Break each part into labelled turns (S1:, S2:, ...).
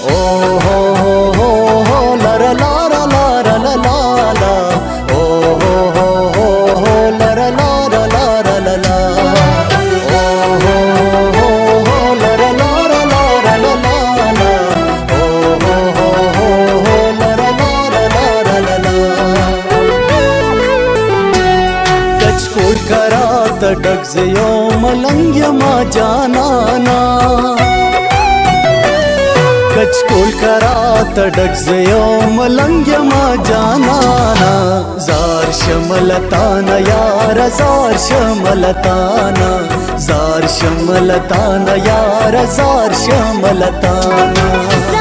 S1: ओ हो हो हो हो लर लार लार लाला ओ हो हो हो हो लर लार लार लाला ओ हो हो हो लर लार लार लाला ओ हो हो हो हो लर लार लार लाला टच कोई करा तडक जयो मलंग्य मा जानाना سکول کرا تڈک زیو ملنگ ما جانانا زار شملتانا یار زار شملتانا زار شملتانا یار زار شملتانا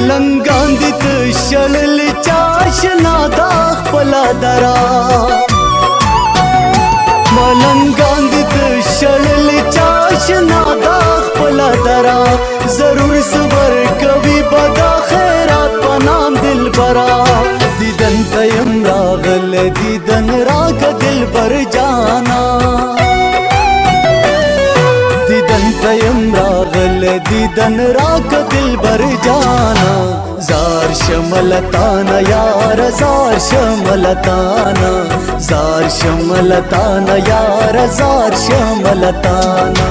S1: ملنګان دې ته شړل چاشنا دا خپل درا ملنګان دې ته شړل چاشنا دا خپل درا ضرور صبر کوي بدا خیرات په نام دل برا دیدن تیم راغل دیدن راغ دل بر جان दीदन राख दिल भर जाना जार शमलताना यार जार शमलताना जार शमलताना यार जार शमलताना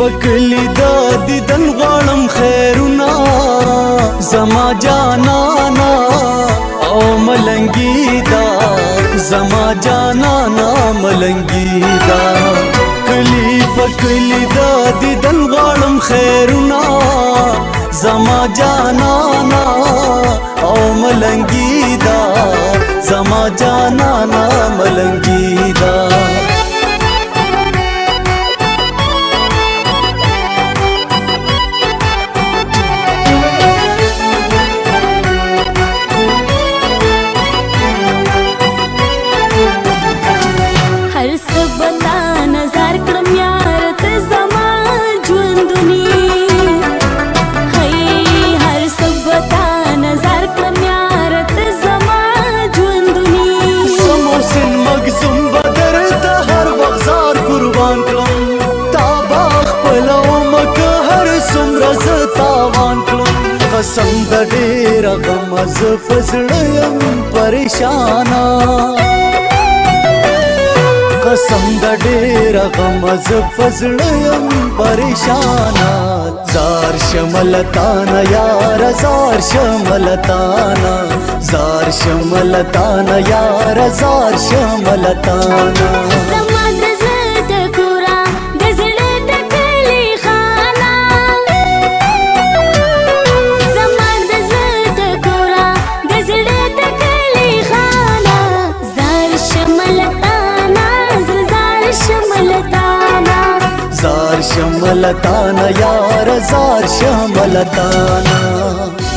S1: پکلی دا دیدن غواړم خیرونا زما جانانا او ملنګی دا زما جانانا ملنګی دا کلی پکلی دا دیدن غواړم خیرونا زما جانانا او ملنګی دا زما جانانا ملنګی دا لو مکه هر څومره ز تاوان کړم قسم د ډېر غم ز پسړ يم پریشان قسم د ډېر غم ز پسړ يم پریشان زار شملتانا یار زار شملتانا زار شملتانا یار زار شملتانا
S2: زمان श्यामलताना यार रजार श्यामलताना